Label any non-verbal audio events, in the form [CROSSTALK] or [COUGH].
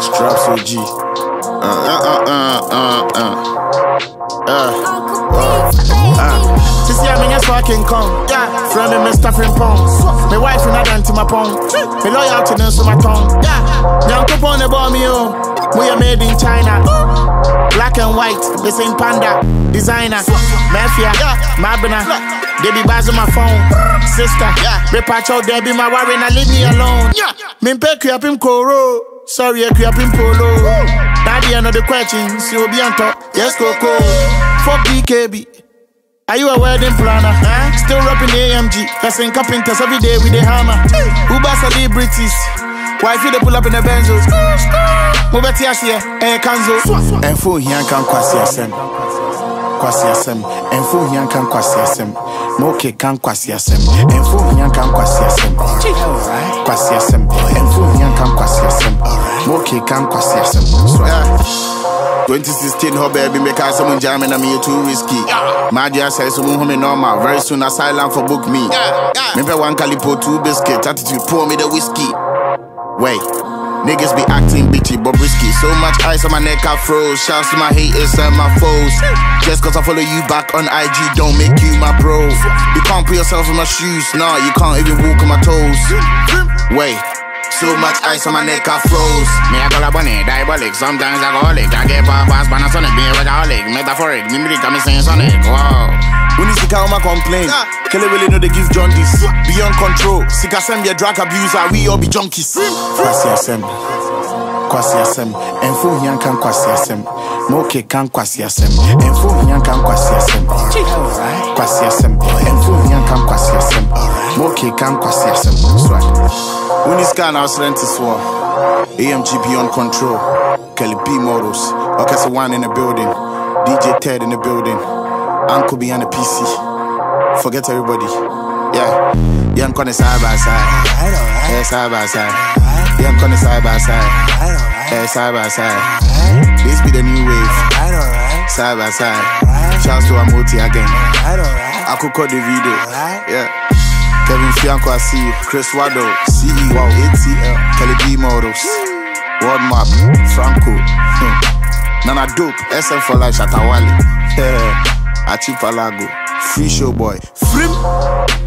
Straps OG. Uh, uh, uh, uh, uh, uh. Uh. This year, me just walking come. Yeah. Friend me, Mr. Frimpong. My wife and I done to my pong. Me loyalty knows to my tongue. Yeah. Young couple on the ball me oh. We are made in China. Black and white, the same panda. Designer. Mafia. Mabina. They be bars on my phone. Sister. Repatch out there, be my worry, now leave me alone. Yeah. Me pay up in Koro. Sorry, I up in Polo. Daddy, another question. See, we'll be on top. Yes, Coco. For BKB. Are you a wedding planner? Huh? Still rapping the AMG. Passing carpenters every day with the hammer. Uber celebrities. Why Wifey they pull up in the Benzos. Mobeti Asia, eh, Kanzo. Enfo hian kan kwasi asem. Kwasi asem. Enfo hian kan kwasi asem. Moke kan kwasi asem. Enfo hian kan kwasi asem. Kwasi asem. Enfo hian kan kwasi asem. Moke kan kwasi asem. Yeah. 2016 ho baby make us some jamming and me too risky. My dear says some home normal. Very soon asylum for book me. Me pay one calipo two biscuit. Attitude pour me the whiskey. Wait. Niggas be acting bitchy but risky. So much ice on my neck, I froze. Shouts to my haters and my foes. Just cause I follow you back on IG, don't make you my bro. You can't put yourself in my shoes, nah, you can't even walk on my toes. Wait. So much ice on my neck, I froze. Me a call a bunny, diabolic. Sometimes I go holic. I get pop fast, Panasonic, be a workaholic. Metaphoric, me me come saying sonic. Wow. When you sick out my complaint, Kelly really know they give this. Beyond control, sick be a drug abuser, ah, we all be junkies. Kwasi asem, kwasi asem, enfo hian kan kwasi asem, moke kan kwasi asem, enfo hian kan kwasi asem, kwasi asem, enfo hian kan kwasi asem, moke kan kwasi asem. Swag. When this guy now for AMG Beyond Control, Kelly B Models, Orchestra One in the building, DJ Ted in the building. Uncle behind the PC. Forget everybody. Yeah. Young Connie side by side. Yeah, side by side. Young Connie side by side. Yeah, side by side. This be the new wave. Side by side. Shouts to Amoti again. I could cut the video. Yeah. Kevin Fianco, I see you. Criss Waddle, CEO, ATL, Kelly B Models, World Map, Franco, hmm. Nana Dope, SM for Life, Shatta Wale. [LAUGHS] Achipalago, Free Show Boy, Free.